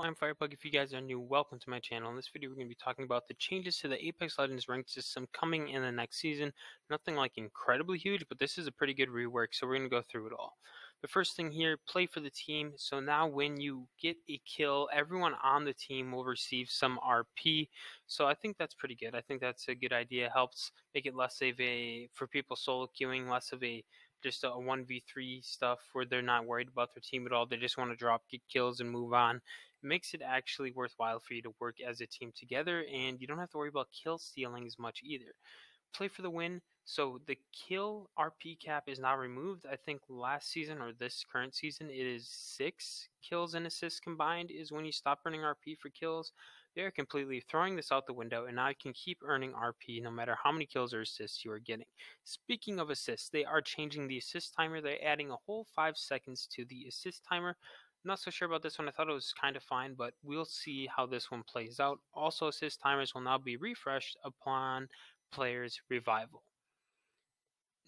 I'm FirePug. If you guys are new, welcome to my channel. In this video, we're going to be talking about the changes to the Apex Legends ranked system coming in the next season. Nothing like incredibly huge, but this is a pretty good rework, so we're going to go through it all. The first thing here, play for the team. So now when you get a kill, everyone on the team will receive some RP. So I think that's pretty good. I think that's a good idea. Helps make it less of a, for people solo queuing, less of a just a 1v3 stuff where they're not worried about their team at all. They just want to drop, get kills, and move on. It makes it actually worthwhile for you to work as a team together, and you don't have to worry about kill stealing as much either. Play for the win. So the kill RP cap is now removed. I think last season or this current season, it is six kills and assists combined is when you stop earning RP for kills. They are completely throwing this out the window, and now you can keep earning RP no matter how many kills or assists you are getting. Speaking of assists, they are changing the assist timer. They're adding a whole five seconds to the assist timer. I'm Not so sure about this one. I thought it was kind of fine, but we'll see how this one plays out. Also, assist timers will now be refreshed upon players' revival.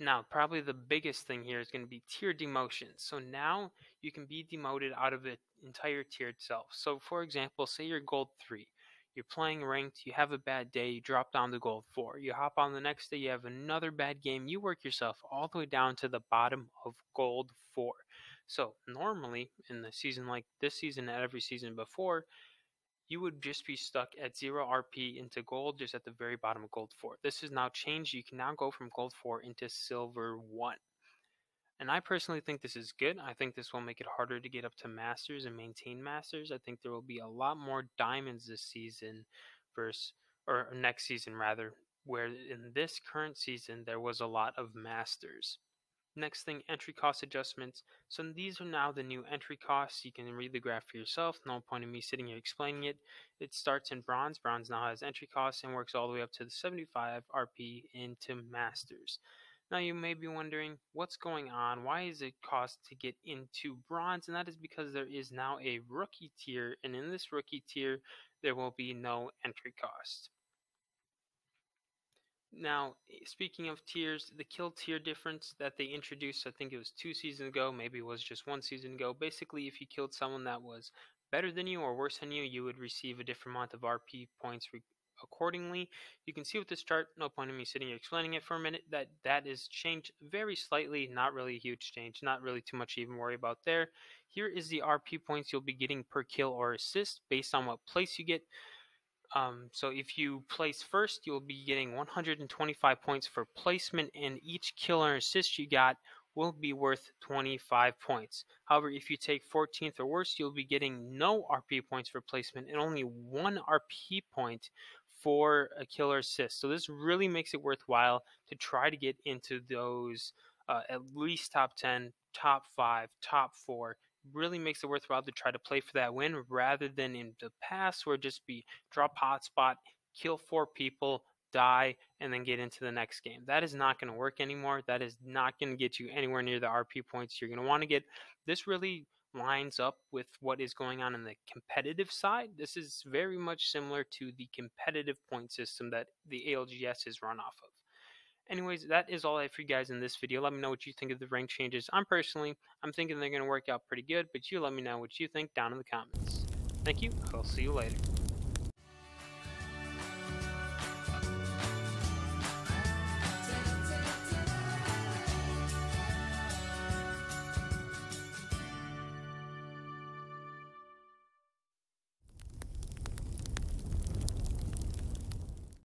Now, probably the biggest thing here is going to be tier demotion. So now you can be demoted out of the entire tier itself. So, for example, say you're gold 3. You're playing ranked, you have a bad day, you drop down to gold 4. You hop on the next day, you have another bad game, you work yourself all the way down to the bottom of gold 4. So, normally in the season like this season and every season before, you would just be stuck at 0 RP into gold just at the very bottom of gold 4. This has now changed. You can now go from gold 4 into silver 1. And I personally think this is good. I think this will make it harder to get up to masters and maintain masters. I think there will be a lot more diamonds this season versus or next season rather, where in this current season there was a lot of masters. Next thing, entry cost adjustments. So these are now the new entry costs. You can read the graph for yourself. No point in me sitting here explaining it. It starts in bronze. Bronze now has entry costs and works all the way up to the 75 RP into masters. Now you may be wondering what's going on. Why is it cost to get into bronze? And that is because there is now a rookie tier, and in this rookie tier, there will be no entry cost. Now, eh, speaking of tiers, the kill tier difference that they introduced, I think it was two seasons ago, maybe it was just one season ago. Basically, if you killed someone that was better than you or worse than you, you would receive a different amount of RP points accordingly. You can see with this chart, no point in me sitting here explaining it for a minute, that that is changed very slightly, not really a huge change, not really too much to even worry about there. Here is the RP points you'll be getting per kill or assist based on what place you get. Um, so if you place first, you'll be getting 125 points for placement, and each kill or assist you got will be worth 25 points. However, if you take 14th or worse, you'll be getting no RP points for placement and only one RP point for a killer assist. So this really makes it worthwhile to try to get into those uh, at least top 10, top 5, top 4 really makes it worthwhile to try to play for that win rather than in the past where just be drop hotspot, kill four people, die, and then get into the next game. That is not going to work anymore. That is not going to get you anywhere near the RP points you're going to want to get. This really lines up with what is going on in the competitive side. This is very much similar to the competitive point system that the ALGS is run off of. Anyways, that is all I have for you guys in this video. Let me know what you think of the rank changes. I'm personally, I'm thinking they're going to work out pretty good, but you let me know what you think down in the comments. Thank you. I'll see you later.